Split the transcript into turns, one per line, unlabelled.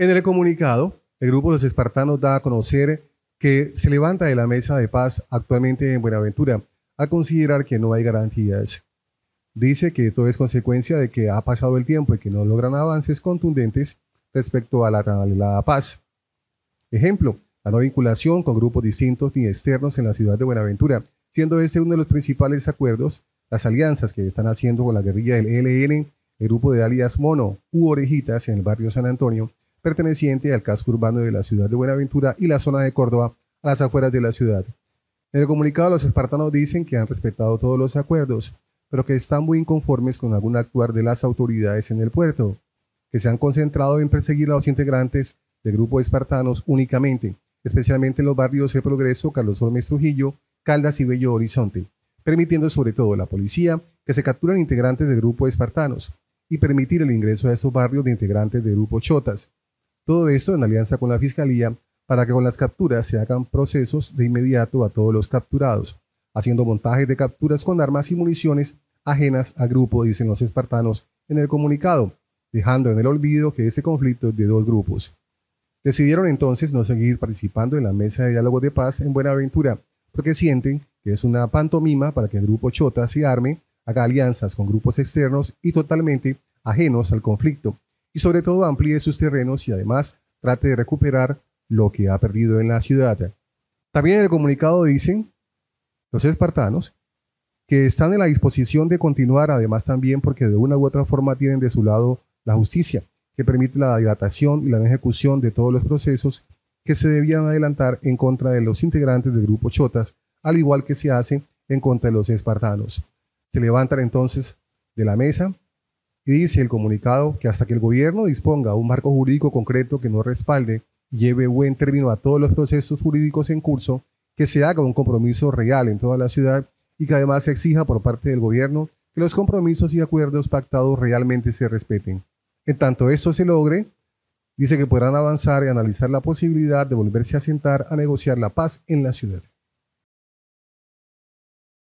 En el comunicado, el grupo Los Espartanos da a conocer que se levanta de la mesa de paz actualmente en Buenaventura al considerar que no hay garantías. Dice que esto es consecuencia de que ha pasado el tiempo y que no logran avances contundentes respecto a la, la paz. Ejemplo, la no vinculación con grupos distintos ni externos en la ciudad de Buenaventura, siendo ese uno de los principales acuerdos, las alianzas que están haciendo con la guerrilla del ELN, el grupo de alias Mono u Orejitas en el barrio San Antonio, perteneciente al casco urbano de la ciudad de Buenaventura y la zona de Córdoba, a las afueras de la ciudad. En el comunicado los espartanos dicen que han respetado todos los acuerdos, pero que están muy inconformes con algún actuar de las autoridades en el puerto, que se han concentrado en perseguir a los integrantes del grupo espartanos únicamente, especialmente en los barrios de Progreso, Carlos Olmes Trujillo, Caldas y Bello Horizonte, permitiendo sobre todo a la policía que se capturen integrantes del grupo espartanos y permitir el ingreso a esos barrios de integrantes del grupo Chotas. Todo esto en alianza con la Fiscalía para que con las capturas se hagan procesos de inmediato a todos los capturados, haciendo montajes de capturas con armas y municiones ajenas al grupo, dicen los espartanos en el comunicado, dejando en el olvido que este conflicto es de dos grupos. Decidieron entonces no seguir participando en la mesa de diálogo de paz en Buenaventura, porque sienten que es una pantomima para que el grupo Chota se arme, haga alianzas con grupos externos y totalmente ajenos al conflicto, y sobre todo amplíe sus terrenos y además trate de recuperar lo que ha perdido en la ciudad. También en el comunicado dicen los espartanos que están en la disposición de continuar, además también porque de una u otra forma tienen de su lado la justicia, que permite la dilatación y la ejecución de todos los procesos que se debían adelantar en contra de los integrantes del grupo Chotas, al igual que se hace en contra de los espartanos. Se levantan entonces de la mesa dice el comunicado que hasta que el gobierno disponga un marco jurídico concreto que nos respalde lleve buen término a todos los procesos jurídicos en curso, que se haga un compromiso real en toda la ciudad y que además se exija por parte del gobierno que los compromisos y acuerdos pactados realmente se respeten. En tanto esto se logre, dice que podrán avanzar y analizar la posibilidad de volverse a sentar a negociar la paz en la ciudad.